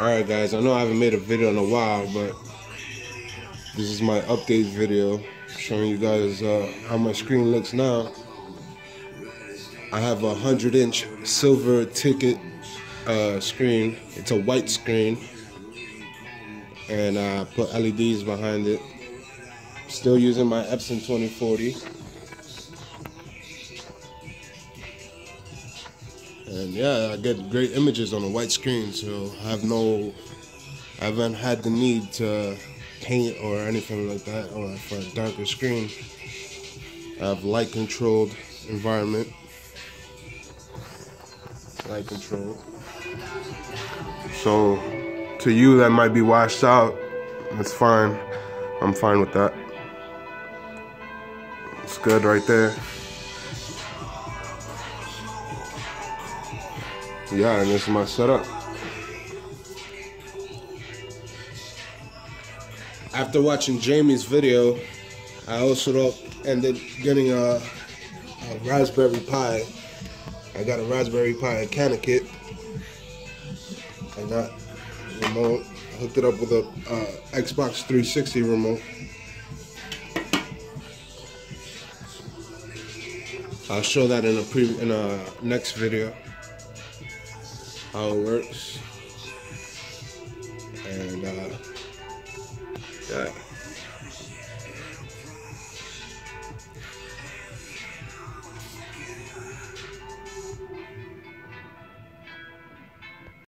Alright guys, I know I haven't made a video in a while, but this is my update video showing you guys uh, how my screen looks now. I have a 100 inch silver ticket uh, screen. It's a white screen and I put LEDs behind it. Still using my Epson 2040. And yeah, I get great images on a white screen, so I have no, I haven't had the need to paint or anything like that, or for a darker screen. I have light controlled environment, light control. So to you that might be washed out, that's fine. I'm fine with that. It's good right there. Yeah, and this is my setup. After watching Jamie's video, I also ended getting a, a Raspberry Pi. I got a Raspberry Pi CanaKit. I got remote. Hooked it up with a uh, Xbox 360 remote. I'll show that in a pre in a next video how it works. And uh, yeah.